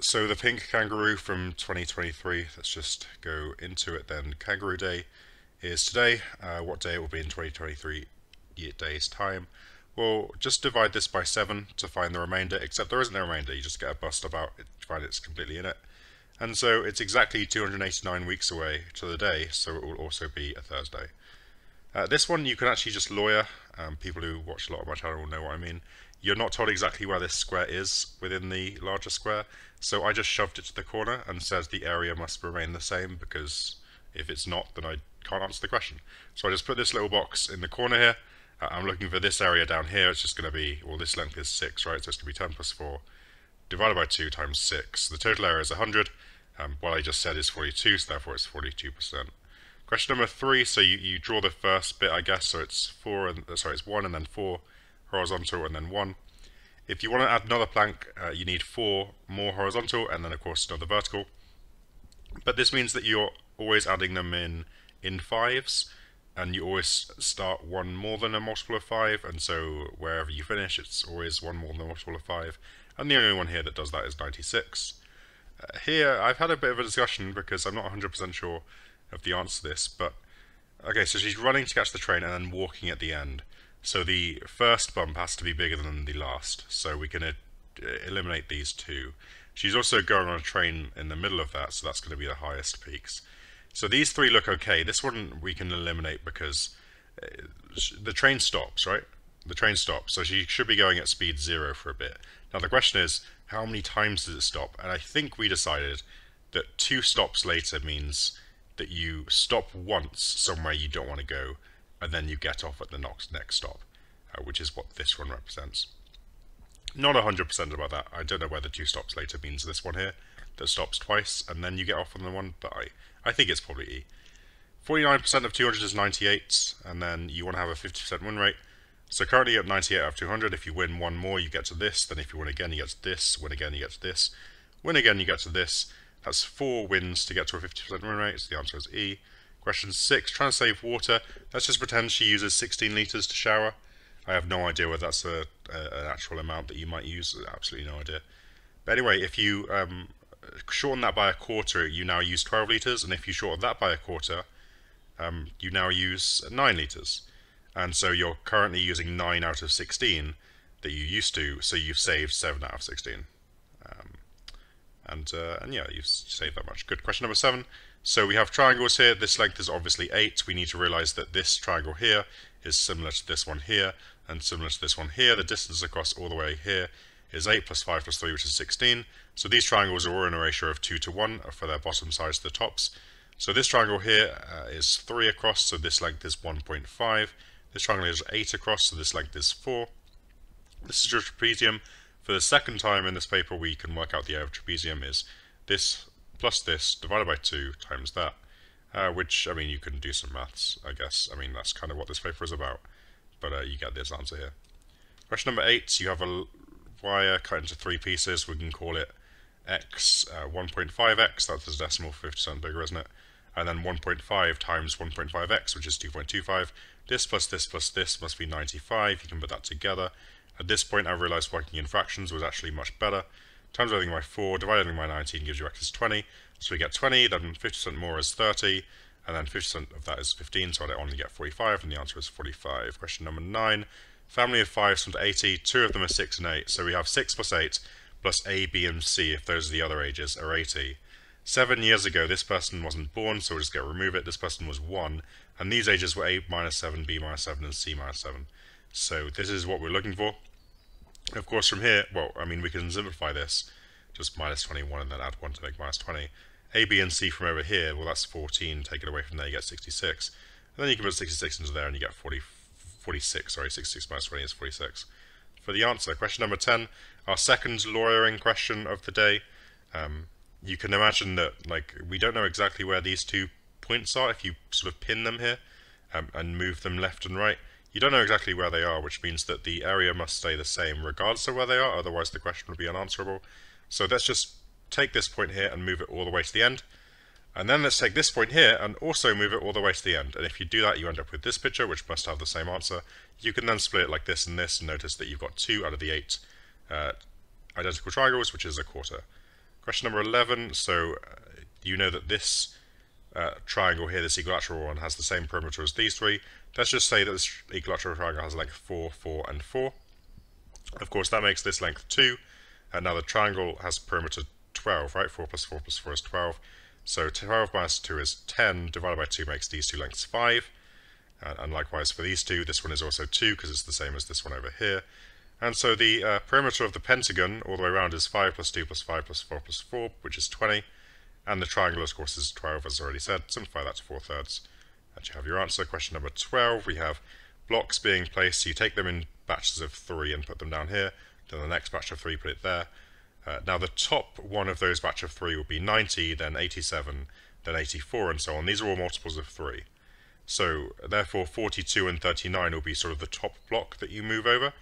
so the pink kangaroo from 2023, let's just go into it then. Kangaroo Day is today. Uh, what day it will be in 2023 days time. We'll just divide this by 7 to find the remainder, except there isn't a remainder, you just get a bust about it, find it's completely in it. And so it's exactly 289 weeks away to the day, so it will also be a Thursday. Uh, this one you can actually just lawyer, um, people who watch a lot of my channel will know what I mean. You're not told exactly where this square is within the larger square, so I just shoved it to the corner and said the area must remain the same because if it's not then I can't answer the question. So I just put this little box in the corner here, uh, I'm looking for this area down here, it's just going to be, well this length is 6, right, so it's going to be 10 plus 4 divided by 2 times 6. The total area is 100, um, what I just said is 42, so therefore it's 42%. Question number 3, so you, you draw the first bit I guess, so it's 4, and sorry it's 1 and then 4 horizontal and then 1. If you want to add another plank, uh, you need 4 more horizontal and then of course another vertical. But this means that you're always adding them in in fives, and you always start one more than a multiple of 5, and so wherever you finish, it's always one more than a multiple of 5. And the only one here that does that is 96. Uh, here, I've had a bit of a discussion because I'm not 100% sure of the answer to this, but okay, so she's running to catch the train and then walking at the end. So the first bump has to be bigger than the last, so we're going to eliminate these two. She's also going on a train in the middle of that, so that's going to be the highest peaks. So these three look okay. This one we can eliminate because uh, the train stops, right? The train stops, so she should be going at speed zero for a bit. Now the question is, how many times does it stop? And I think we decided that two stops later means that you stop once somewhere you don't want to go, and then you get off at the next, next stop, uh, which is what this one represents. Not 100% about that. I don't know whether two stops later means this one here that stops twice, and then you get off on the one, but I I think it's probably E. 49% of 200 is 98, and then you want to have a 50% win rate. So currently at 98 out of 200, if you win one more, you get to this. Then if you win again, you get to this. Win again, you get to this. Win again, you get to this. That's four wins to get to a 50% win rate, so the answer is E. Question 6, trying to save water. Let's just pretend she uses 16 litres to shower. I have no idea whether that's a, a, an actual amount that you might use. Absolutely no idea. But anyway, if you um, shorten that by a quarter, you now use 12 litres, and if you shorten that by a quarter, um, you now use 9 litres. And so you're currently using 9 out of 16 that you used to, so you've saved 7 out of 16. Um, and, uh, and yeah, you've saved that much. Good. Question number 7. So we have triangles here. This length is obviously 8. We need to realise that this triangle here is similar to this one here, and similar to this one here. The distance across all the way here is 8 plus 5 plus 3, which is 16. So these triangles are all in a ratio of 2 to 1 for their bottom sides to the tops. So this triangle here uh, is 3 across, so this length is 1.5. This triangle is 8 across, so this length is 4. This is your trapezium. For the second time in this paper, we can work out the area of trapezium is this plus this divided by 2 times that. Uh, which, I mean, you can do some maths, I guess. I mean, that's kind of what this paper is about. But uh, you get this answer here. Question number 8, you have a wire cut into three pieces. We can call it x uh, 1.5x, that's the decimal 50% bigger, isn't it? And then 1.5 times 1.5x, which is 2.25. This plus this plus this must be 95. You can put that together. At this point, I realized working in fractions was actually much better. Times everything by 4, dividing by 19 gives you x is 20. So we get 20, then 50% more is 30, and then 50% of that is 15, so I only get 45, and the answer is 45. Question number 9. Family of 5 from 80, two of them are 6 and 8, so we have 6 plus 8 plus A, B, and C, if those are the other ages, are 80. Seven years ago, this person wasn't born, so we'll just get remove it. This person was 1, and these ages were A minus 7, B minus 7, and C minus 7. So this is what we're looking for. Of course, from here, well, I mean, we can simplify this. Just minus 21 and then add 1 to make minus 20. A, B, and C from over here, well, that's 14. Take it away from there, you get 66. And then you can put 66 into there, and you get 44. 46, sorry, 66 minus 20 is 46. For the answer, question number 10, our second lawyering question of the day. Um, you can imagine that, like, we don't know exactly where these two points are if you sort of pin them here um, and move them left and right. You don't know exactly where they are, which means that the area must stay the same regardless of where they are, otherwise the question would be unanswerable. So let's just take this point here and move it all the way to the end. And then let's take this point here and also move it all the way to the end. And if you do that, you end up with this picture, which must have the same answer. You can then split it like this and this, and notice that you've got two out of the eight uh, identical triangles, which is a quarter. Question number 11, so uh, you know that this uh, triangle here, this equilateral one, has the same perimeter as these three. Let's just say that this equilateral triangle has length 4, 4, and 4. Of course, that makes this length 2, and now the triangle has perimeter 12, right? 4 plus 4 plus 4 is 12. So 12 minus 2 is 10, divided by 2 makes these two lengths 5. Uh, and likewise for these two, this one is also 2 because it's the same as this one over here. And so the uh, perimeter of the pentagon all the way around is 5 plus 2 plus 5 plus 4 plus 4, which is 20. And the triangle, of course, is 12, as already said. Simplify that to 4 thirds. And you have your answer. Question number 12, we have blocks being placed. So you take them in batches of 3 and put them down here. Then the next batch of 3, put it there. Uh, now the top one of those batch of 3 will be 90, then 87, then 84, and so on. These are all multiples of 3. So therefore 42 and 39 will be sort of the top block that you move over.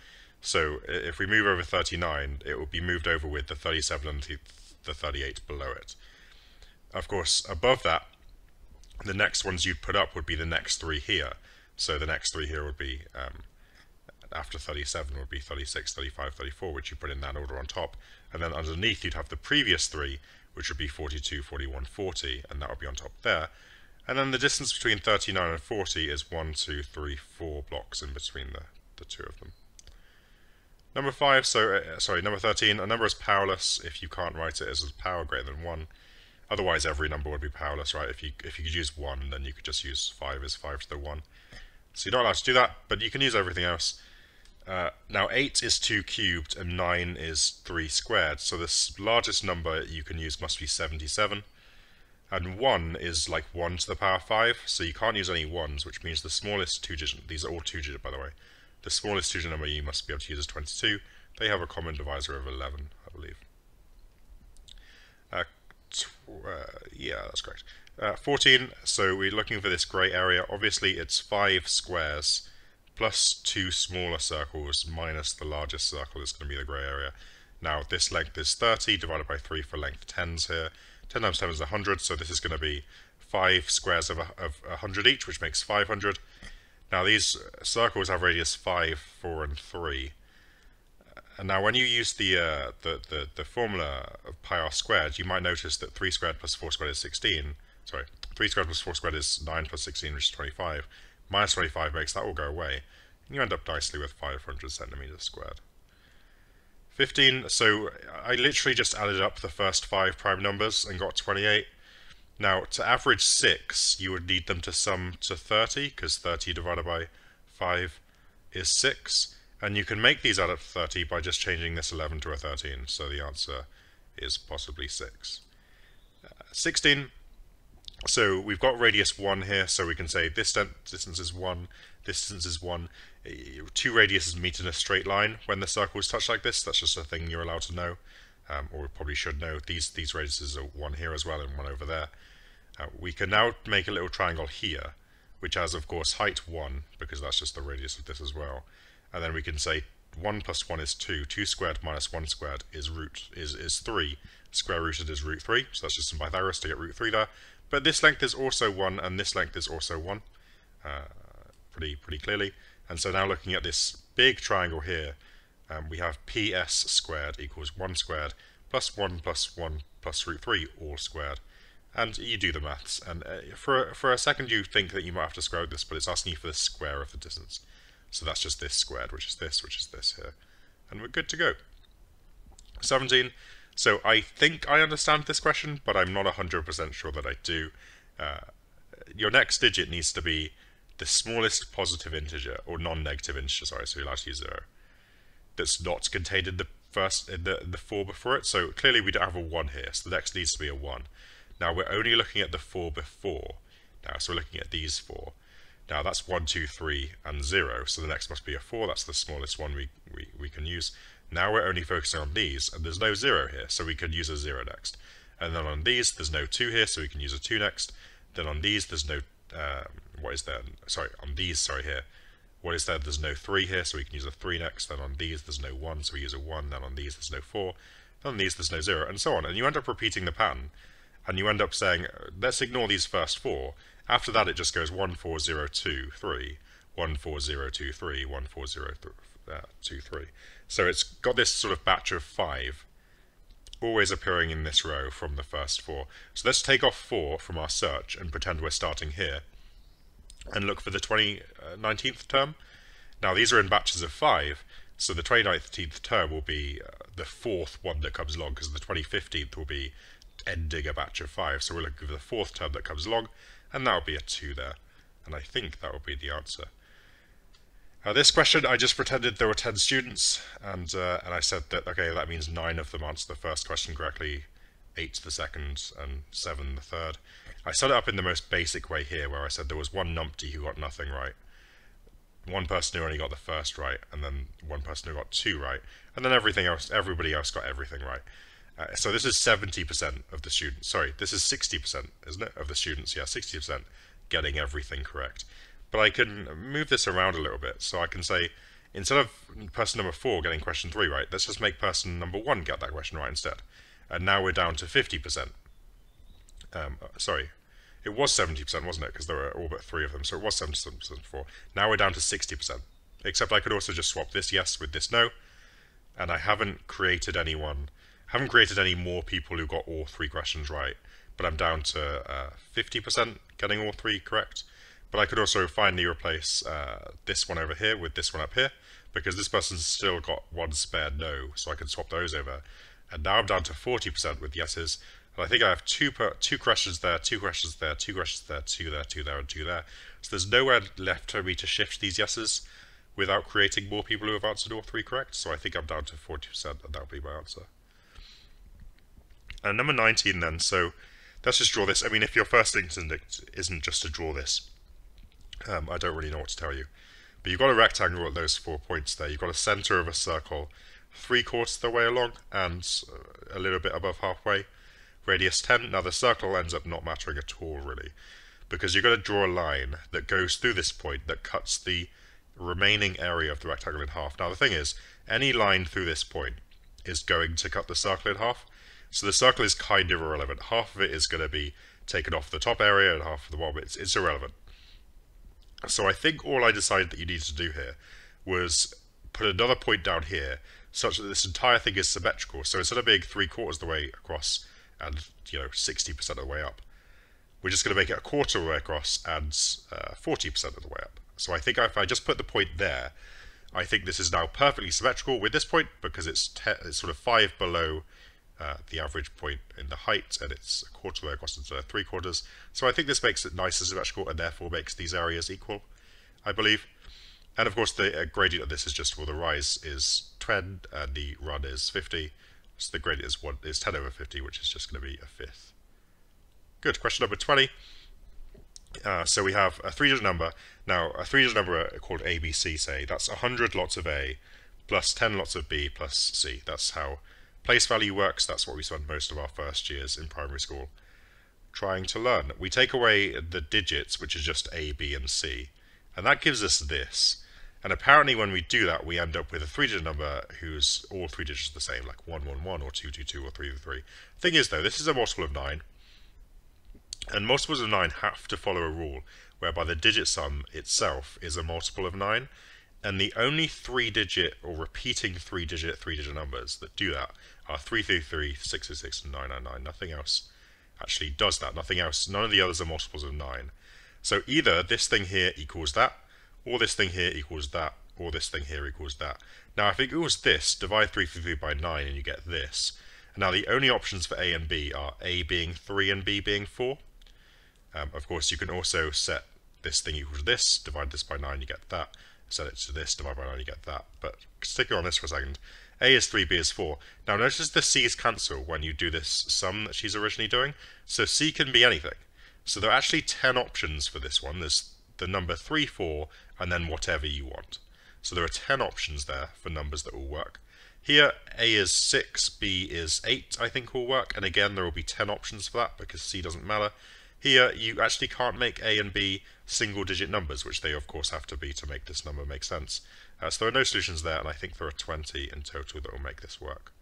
So if we move over 39, it will be moved over with the 37 and the 38 below it. Of course, above that, the next ones you'd put up would be the next three here. So the next three here would be, um, after 37 would be 36, 35, 34, which you put in that order on top. And then underneath you'd have the previous three, which would be 42, 41, 40, and that would be on top there. And then the distance between 39 and 40 is 1, 2, 3, 4 blocks in between the, the two of them. Number 5, so uh, sorry, number 13, a number is powerless if you can't write it as a power greater than 1. Otherwise every number would be powerless, right? If you if you could use 1, then you could just use 5 as 5 to the 1. So you're not allowed to do that, but you can use everything else. Uh, now 8 is 2 cubed and 9 is 3 squared, so the largest number you can use must be 77. And 1 is like 1 to the power 5, so you can't use any 1s, which means the smallest two-digit, these are all two-digit by the way, the smallest two-digit number you must be able to use is 22. They have a common divisor of 11, I believe. Uh, yeah, that's correct. Uh, 14, so we're looking for this grey area. Obviously, it's 5 squares plus 2 smaller circles minus the largest circle is going to be the grey area. Now, this length is 30 divided by 3 for length 10s here. 10 times 10 is 100, so this is going to be 5 squares of, a, of 100 each, which makes 500. Now these circles have radius 5, 4 and 3. And now when you use the, uh, the, the, the, formula of pi r squared, you might notice that 3 squared plus 4 squared is 16. Sorry, 3 squared plus 4 squared is 9 plus 16, which is 25. Minus 25 makes that all go away. And you end up nicely with 500 centimeters squared. 15, so I literally just added up the first five prime numbers and got 28. Now, to average 6, you would need them to sum to 30, because 30 divided by 5 is 6. And you can make these add up to 30 by just changing this 11 to a 13, so the answer is possibly 6. Uh, 16, so we've got radius 1 here, so we can say this distance is 1, this distance is 1. Uh, two radiuses meet in a straight line when the circles touch like this, that's just a thing you're allowed to know um, or probably should know, these, these radiuses are one here as well and one over there. Uh, we can now make a little triangle here, which has, of course, height 1, because that's just the radius of this as well. And then we can say 1 plus 1 is 2. 2 squared minus 1 squared is root is, is 3. Square rooted is root 3, so that's just some Pythagoras to get root 3 there. But this length is also 1, and this length is also 1, uh, pretty, pretty clearly. And so now looking at this big triangle here, um, we have ps squared equals 1 squared plus 1 plus 1 plus root 3 all squared. And you do the maths, and uh, for, for a second you think that you might have to square this, but it's asking you for the square of the distance. So that's just this squared, which is this, which is this here. And we're good to go. 17. So I think I understand this question, but I'm not 100% sure that I do. Uh, your next digit needs to be the smallest positive integer, or non-negative integer, sorry, so you'll actually use 0 that's not contained in the first in the the four before it. So clearly we don't have a one here. So the next needs to be a one. Now we're only looking at the four before. Now so we're looking at these four. Now that's one, two, three, and zero. So the next must be a four. That's the smallest one we we, we can use. Now we're only focusing on these, and there's no zero here, so we could use a zero next. And then on these, there's no two here, so we can use a two next. Then on these, there's no um, what is there? Sorry, on these, sorry here, what is that? There's no 3 here, so we can use a 3 next. Then on these, there's no 1, so we use a 1. Then on these, there's no 4. Then on these, there's no 0, and so on. And you end up repeating the pattern. And you end up saying, let's ignore these first four. After that, it just goes 1, 4, 0, 2, 3. 1, 4, 0, 2, 3. 1, 4, 0, th uh, 2, 3. So it's got this sort of batch of 5 always appearing in this row from the first four. So let's take off four from our search and pretend we're starting here and look for the 2019th uh, term. Now these are in batches of five, so the 2019th term will be uh, the fourth one that comes along because the 2015th will be ending a batch of five. So we're looking for the fourth term that comes along and that will be a two there. And I think that will be the answer. Uh, this question, I just pretended there were 10 students, and uh, and I said that, okay, that means 9 of them answered the first question correctly, 8 the second, and 7 the third. I set it up in the most basic way here, where I said there was one numpty who got nothing right, one person who only got the first right, and then one person who got two right, and then everything else, everybody else got everything right. Uh, so this is 70% of the students, sorry, this is 60%, isn't it, of the students, yeah, 60% getting everything correct. But I can move this around a little bit. So I can say, instead of person number four getting question three right, let's just make person number one get that question right instead. And now we're down to 50%. Um, uh, sorry, it was 70%, wasn't it? Because there were all but three of them. So it was 70% before. Now we're down to 60%. Except I could also just swap this yes with this no. And I haven't created anyone, haven't created any more people who got all three questions right. But I'm down to uh, 50% getting all three correct. But I could also finally replace uh, this one over here with this one up here, because this person's still got one spare no, so I can swap those over. And now I'm down to 40% with yeses, and I think I have two two questions there, two questions there, two questions there, two there, two there, and two there. So there's nowhere left for me to shift these yeses without creating more people who have answered all three correct, so I think I'm down to 40%, and that'll be my answer. And number 19 then, so let's just draw this. I mean, if your first instinct isn't just to draw this, um, I don't really know what to tell you. But you've got a rectangle at those four points there. You've got a center of a circle three quarters of the way along and uh, a little bit above halfway. Radius 10. Now the circle ends up not mattering at all really because you're going to draw a line that goes through this point that cuts the remaining area of the rectangle in half. Now the thing is, any line through this point is going to cut the circle in half. So the circle is kind of irrelevant. Half of it is going to be taken off the top area and half of the bottom. It's, it's irrelevant. So I think all I decided that you need to do here was put another point down here such that this entire thing is symmetrical. So instead of being three quarters of the way across and, you know, 60% of the way up, we're just going to make it a quarter of the way across and 40% uh, of the way up. So I think if I just put the point there, I think this is now perfectly symmetrical with this point because it's, it's sort of 5 below uh, the average point in the height, and it's a quarter way across into three quarters. So I think this makes it nice and symmetrical, and therefore makes these areas equal, I believe. And of course, the uh, gradient of this is just well, the rise is 10 and the run is 50. So the gradient is one is 10 over 50, which is just going to be a fifth. Good. Question number 20. Uh, so we have a three-digit number. Now, a three-digit number called ABC, say, that's 100 lots of A plus 10 lots of B plus C. That's how Place value works, that's what we spend most of our first years in primary school trying to learn. We take away the digits, which is just A, B, and C, and that gives us this. And apparently when we do that, we end up with a three-digit number whose all three digits are the same, like 111 or 222 or 333. Thing is, though, this is a multiple of 9, and multiples of 9 have to follow a rule whereby the digit sum itself is a multiple of 9, and the only three-digit or repeating three-digit three-digit numbers that do that are 333, 666, and 999. Nothing else actually does that. Nothing else. None of the others are multiples of 9. So either this thing here equals that, or this thing here equals that, or this thing here equals that. Now if it equals this, divide 333 by 9 and you get this. And now the only options for A and B are A being 3 and B being 4. Um, of course you can also set this thing equals this, divide this by 9, you get that set it to this, divide by 9, you get that. But stick on this for a second. A is 3, B is 4. Now notice the C's cancel when you do this sum that she's originally doing. So C can be anything. So there are actually 10 options for this one. There's the number 3, 4, and then whatever you want. So there are 10 options there for numbers that will work. Here, A is 6, B is 8, I think will work. And again, there will be 10 options for that because C doesn't matter. Here, you actually can't make A and B single digit numbers, which they of course have to be to make this number make sense. Uh, so there are no solutions there, and I think there are 20 in total that will make this work.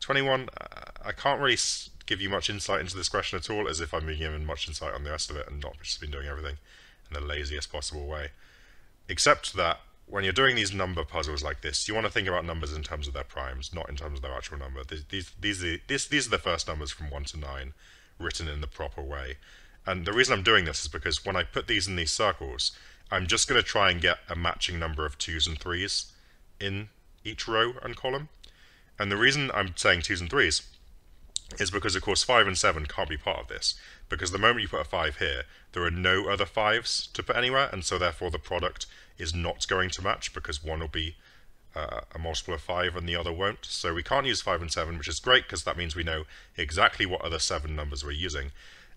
21, uh, I can't really give you much insight into this question at all, as if I'm being given much insight on the rest of it and not just been doing everything in the laziest possible way. Except that when you're doing these number puzzles like this, you want to think about numbers in terms of their primes, not in terms of their actual number. These these these are, these, these are the first numbers from one to nine, written in the proper way. And the reason I'm doing this is because when I put these in these circles, I'm just going to try and get a matching number of twos and threes in each row and column. And the reason I'm saying twos and threes is because, of course, 5 and 7 can't be part of this. Because the moment you put a 5 here, there are no other 5s to put anywhere, and so therefore the product is not going to match because one will be uh, a multiple of 5 and the other won't. So we can't use 5 and 7, which is great because that means we know exactly what other 7 numbers we're using.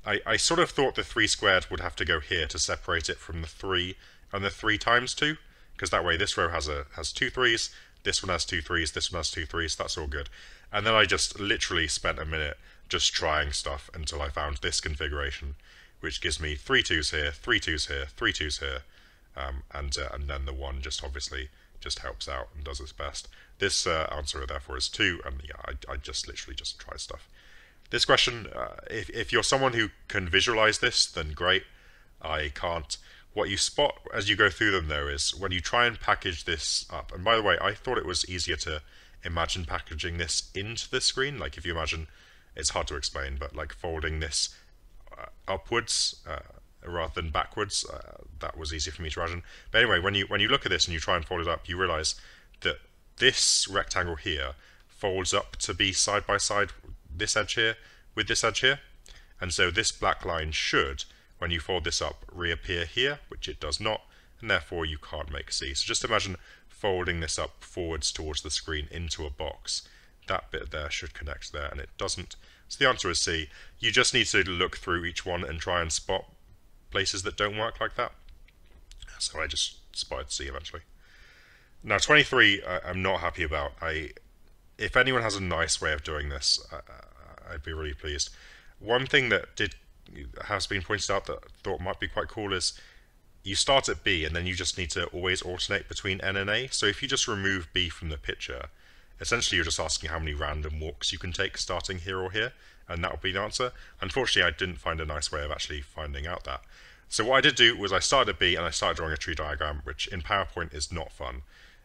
I, I sort of thought the 3 squared would have to go here to separate it from the 3 and the 3 times 2, because that way this row has a has two 3s, this one has two 3s, this one has two 3s, that's all good. And then I just literally spent a minute just trying stuff until I found this configuration, which gives me three twos here, three twos here, three twos here, um, and uh, and then the one just obviously just helps out and does its best. This uh, answer therefore is two, and yeah, I, I just literally just try stuff. This question, uh, if, if you're someone who can visualize this, then great. I can't. What you spot as you go through them though is when you try and package this up, and by the way, I thought it was easier to imagine packaging this into the screen. Like if you imagine, it's hard to explain, but like folding this uh, upwards uh, rather than backwards, uh, that was easier for me to imagine. But anyway, when you when you look at this and you try and fold it up, you realize that this rectangle here folds up to be side by side this edge here with this edge here. And so this black line should, when you fold this up, reappear here, which it does not, and therefore you can't make C. So just imagine folding this up forwards towards the screen into a box. That bit there should connect there, and it doesn't. So the answer is C. You just need to look through each one and try and spot places that don't work like that. So I just spotted C eventually. Now 23, I'm not happy about. I, if anyone has a nice way of doing this, I'd be really pleased. One thing that did has been pointed out that I thought might be quite cool is you start at B and then you just need to always alternate between N and A. So if you just remove B from the picture, essentially you're just asking how many random walks you can take starting here or here, and that will be the answer. Unfortunately, I didn't find a nice way of actually finding out that. So what I did do was I started at B and I started drawing a tree diagram, which in PowerPoint is not fun.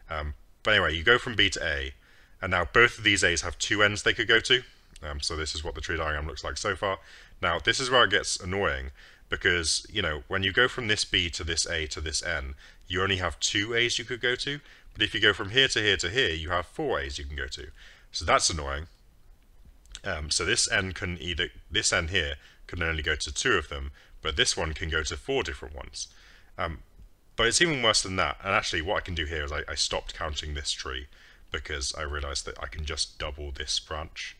Um, but anyway, you go from B to A, and now both of these A's have two ends they could go to. Um, so this is what the tree diagram looks like so far. Now, this is where it gets annoying because you know when you go from this B to this A to this N, you only have two A's you could go to. But if you go from here to here to here, you have four A's you can go to. So that's annoying. Um, so this N can either this N here can only go to two of them, but this one can go to four different ones. Um, but it's even worse than that. And actually, what I can do here is I, I stopped counting this tree because I realized that I can just double this branch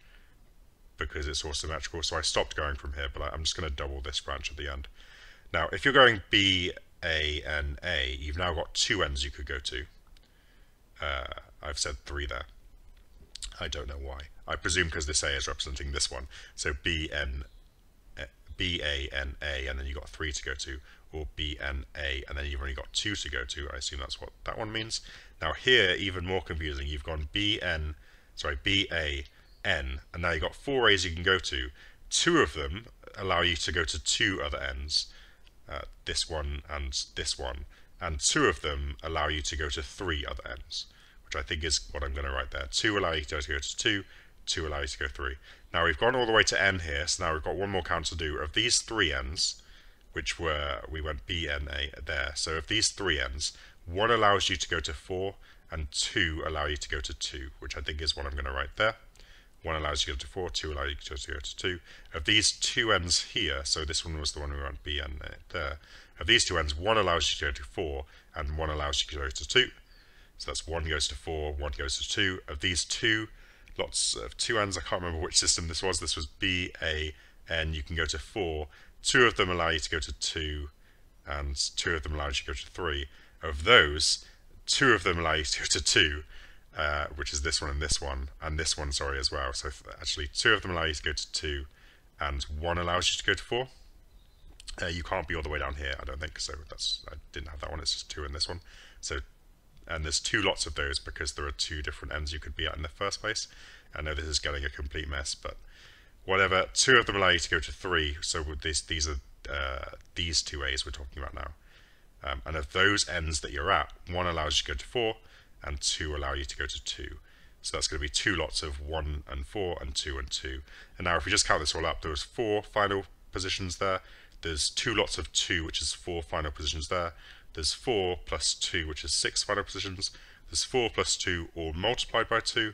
because it's all symmetrical. So I stopped going from here, but I'm just going to double this branch at the end. Now, if you're going B, A, N, A, you've now got two ends you could go to. Uh, I've said three there. I don't know why. I presume because this A is representing this one. So B, N, B, A, N, A, and then you've got three to go to, or B, N, A, and then you've only got two to go to. I assume that's what that one means. Now here, even more confusing, you've gone B, N, sorry, B, A, n, and now you've got four A's you can go to. Two of them allow you to go to two other ends, uh, this one and this one, and two of them allow you to go to three other ends, which I think is what I'm going to write there. Two allow you to go to two, two allow you to go three. Now we've gone all the way to n here, so now we've got one more count to do. Of these three ends, which were, we went B, N, A there, so of these three ends, one allows you to go to four, and two allow you to go to two, which I think is what I'm going to write there. One allows you to go to 4, 2 allows you to go to 2. Of these two ends here, so this one was the one we want B and uh, there, of these two ends, one allows you to go to 4 and one allows you to go to 2. So that's 1 goes to 4, 1 goes to 2. Of these two, lots of two ends, I can't remember which system this was, this was B, A, N, you can go to 4. Two of them allow you to go to 2 and two of them allow you to go to 3. Of those, two of them allow you to go to 2 uh, which is this one and this one, and this one, sorry, as well. So actually, two of them allow you to go to two, and one allows you to go to four. Uh, you can't be all the way down here, I don't think. So that's I didn't have that one. It's just two in this one. So and there's two lots of those because there are two different ends you could be at in the first place. I know this is getting a complete mess, but whatever. Two of them allow you to go to three. So these these are uh, these two A's we're talking about now. Um, and of those ends that you're at, one allows you to go to 4, and 2 allow you to go to 2. So that's going to be two lots of 1 and 4 and 2 and 2. And now if we just count this all up, there was four final positions there. There's two lots of 2, which is four final positions there. There's 4 plus 2, which is six final positions. There's 4 plus 2 all multiplied by 2,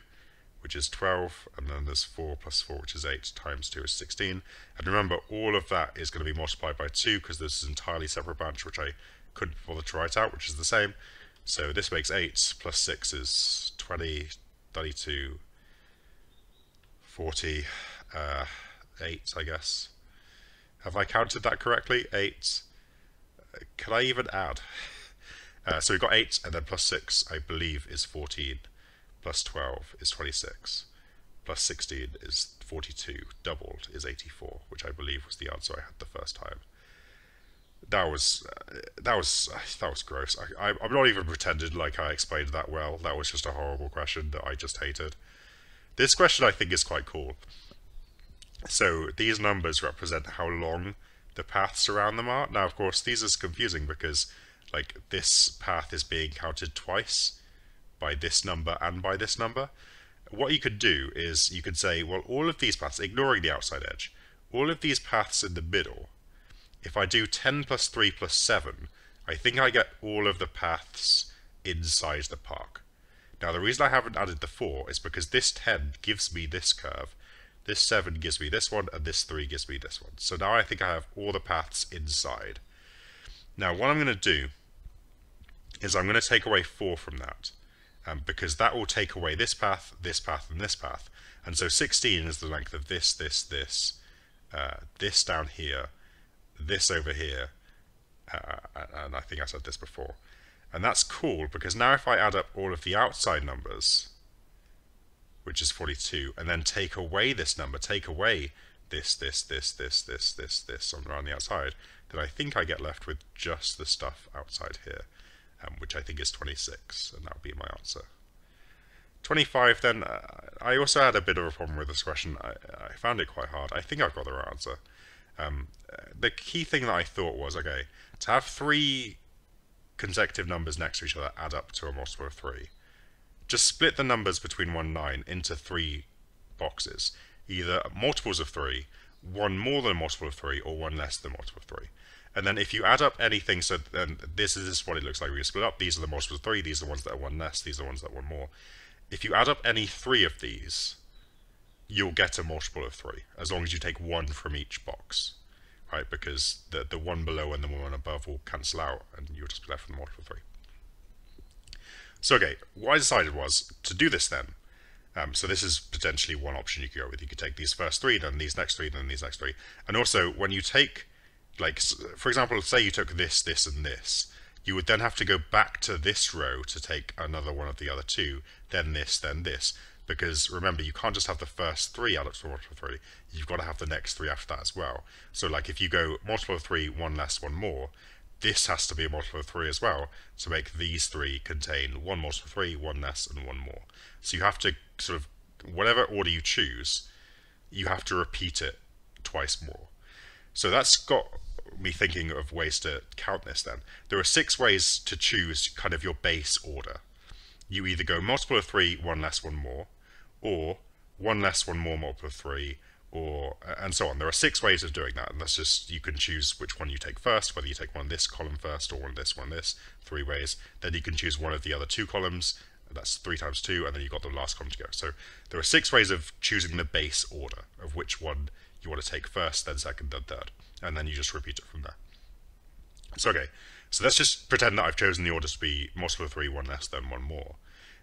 which is 12. And then there's 4 plus 4, which is 8, times 2 is 16. And remember, all of that is going to be multiplied by 2 because this is entirely separate branch, which I couldn't bother to write out, which is the same. So this makes 8 plus 6 is 20, 32, 40, uh, 8, I guess. Have I counted that correctly? 8. Uh, can I even add? Uh, so we've got 8 and then plus 6, I believe, is 14. Plus 12 is 26. Plus 16 is 42. Doubled is 84, which I believe was the answer I had the first time that was uh, that was uh, that was gross. I, I, I'm not even pretending like I explained that well. That was just a horrible question that I just hated. This question I think is quite cool. So these numbers represent how long the paths around them are. Now, of course, these is confusing because like this path is being counted twice by this number and by this number. What you could do is you could say, well, all of these paths, ignoring the outside edge, all of these paths in the middle if I do 10 plus 3 plus 7, I think I get all of the paths inside the park. Now the reason I haven't added the 4 is because this 10 gives me this curve, this 7 gives me this one, and this 3 gives me this one. So now I think I have all the paths inside. Now what I'm going to do is I'm going to take away 4 from that, um, because that will take away this path, this path, and this path. And so 16 is the length of this, this, this, uh, this down here, this over here, uh, and I think I said this before. And that's cool because now if I add up all of the outside numbers, which is 42, and then take away this number, take away this, this, this, this, this, this, this on around the outside, then I think I get left with just the stuff outside here, um, which I think is 26, and that would be my answer. 25 then, uh, I also had a bit of a problem with this question. I, I found it quite hard. I think I've got the right answer. Um, the key thing that I thought was okay to have three consecutive numbers next to each other add up to a multiple of three. Just split the numbers between one and nine into three boxes, either multiples of three, one more than a multiple of three, or one less than a multiple of three. And then if you add up anything, so then this is what it looks like. We split up. These are the multiples of three. These are the ones that are one less. These are the ones that are one more. If you add up any three of these, you'll get a multiple of three, as long as you take one from each box, right? Because the, the one below and the one above will cancel out, and you'll just be left with a multiple of three. So okay, what I decided was to do this then. Um, so this is potentially one option you could go with. You could take these first three, then these next three, then these next three. And also, when you take, like, for example, say you took this, this, and this, you would then have to go back to this row to take another one of the other two, then this, then this because remember you can't just have the first three add up to multiple of three. You've got to have the next three after that as well. So like if you go multiple of three one less one more this has to be a multiple of three as well to make these three contain one multiple of three one less and one more. So you have to sort of whatever order you choose you have to repeat it twice more. So that's got me thinking of ways to count this then. There are six ways to choose kind of your base order. You either go multiple of three one less one more or one less, one more multiple of three, or and so on. There are six ways of doing that, and that's just you can choose which one you take first, whether you take one this column first or one this, one this, three ways. Then you can choose one of the other two columns. That's three times two, and then you've got the last column to go. So there are six ways of choosing the base order of which one you want to take first, then second, then third, and then you just repeat it from there. So okay, so let's just pretend that I've chosen the order to be multiple of three, one less, then one more.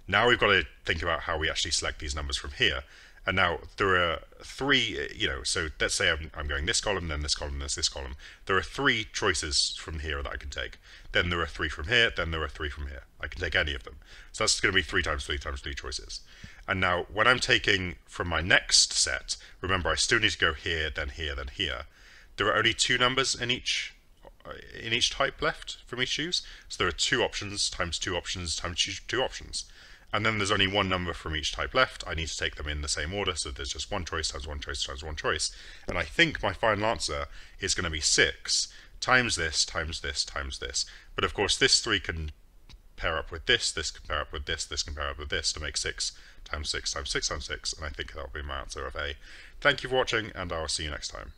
Now we've got to think about how we actually select these numbers from here. And now there are three, you know, so let's say I'm, I'm going this column, then this column, then this column. There are three choices from here that I can take. Then there are three from here, then there are three from here. I can take any of them. So that's going to be three times three times three choices. And now when I'm taking from my next set, remember I still need to go here, then here, then here. There are only two numbers in each in each type left from each choose. So there are two options times two options times two options. And then there's only one number from each type left. I need to take them in the same order, so there's just one choice times one choice times one choice. And I think my final answer is going to be 6 times this, times this, times this. But of course this 3 can pair up with this, this can pair up with this, this can pair up with this to make 6 times 6 times 6 times 6, and I think that will be my answer of A. Thank you for watching, and I'll see you next time.